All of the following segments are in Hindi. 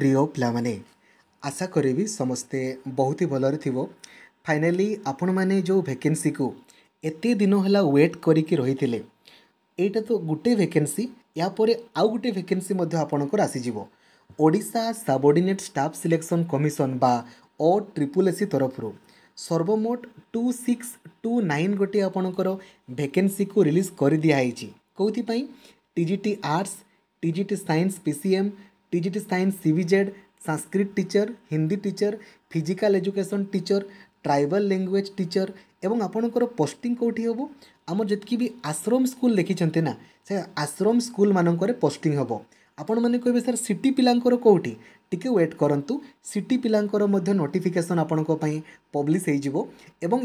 প্রিয় পিলামানে আশা କରିବି ସମସ୍ତେ ବହୁତ ଭଲରେ ଥିବ ଫାଇନାଲି ଆପଣମାନେ ଯେଉଁ ଭେକେନ୍ସିକୁ ଏତେ ଦିନ ହେଲା ୱେଟ୍ କରିକି ରହିଥିଲେ ଏଇଟା ତ ଗୋଟେ ଭେକେନ୍ସି ଏହାପରେ ଆଉ ଗୋଟେ ଭେକେନ୍ସି ମଧ୍ୟ ଆପଣଙ୍କର ଆସିଯିବ Odisha subordinate staff selection commission ବା ଓ ଟ୍ରିପୁଲ୍ ଏସ୍ ସି ତରଫରୁ ସର୍ବମୋଟ ଟୁ ସିକ୍ସ ଟୁ ନାଇନ୍ ଗୋଟିଏ ଆପଣଙ୍କର ଭେକେନ୍ସିକୁ ରିଲିଜ୍ କରିଦିଆହେଇଛି କେଉଁଥିପାଇଁ T G T arts T G T science P C M TGT science Z Sanskrit teacher Hindi teacher physical education teacher tribal language teacher एवं आपणकर पोस्टिंग कौटी हे आम जी भी आश्रम स्कूल लिखिं ना से आश्रम स्कूल मानक पोस्टिंग हम आपण मैंने कहे सर सिटी पिलांकर कौटी टी ওয়েট করন্তু सिटी পিলাঙ্কর नोटिफिकेसन নোটিফিকেসন पब्लीश हो হয়ে যাব এবং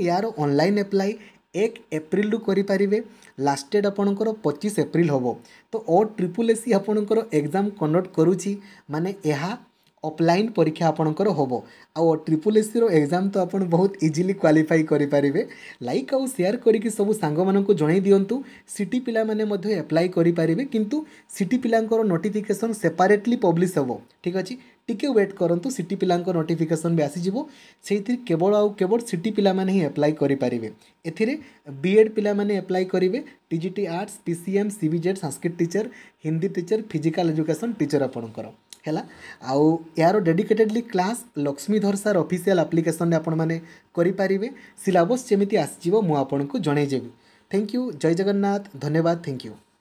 एक एप्रिल करें लास्ट डेट आपण पचीस एप्रिल हम तो ओ ट्रिपुल एसी आपणकर एग्जाम कंडक्ट करुच्ची माने अफल परीक्षा आपण आ ट्रिपुल एसी एग्जाम तो आप बहुत इजिली क्वाफाई करेंगे लाइक आउ सेयार कर सब सांग जन दिंतु सिटी पाने एप्लाय करें कि सिटी पिलाफिकेसन सेपरेटली पब्लीश हे ठीक अच्छे টিকে ওয়েট করতু সিটি পিলাঙ্ক নোটিফিকেসন বি আসিযোগ সেইথির কেবল আউ কেবল সিটি পিলামানে হি আপ্লাই করিপারিবে এথিরে বিএড পিলামানে আপ্লাই করিবে TGT arts PCM CBZ Sanskrit teacher Hindi teacher physical education teacher আপনার ହେଲା ଆଉ ଏହାର dedicatedly class Laxmidhar sir official ଆପ୍ଲିକେସନ୍ରେ ଆପଣମାନେ କରିପାରିବେ ସିଲାବସ୍ ଯେମିତି ଆସିଯିବ ମୁଁ ଆପଣଙ୍କୁ ଜଣାଇଦେବି ଥ୍ୟାଙ୍କ ୟୁ ଜୟ ଜଗନ୍ନାଥ ଧନ୍ୟବାଦ ଥ୍ୟାଙ୍କ ୟୁ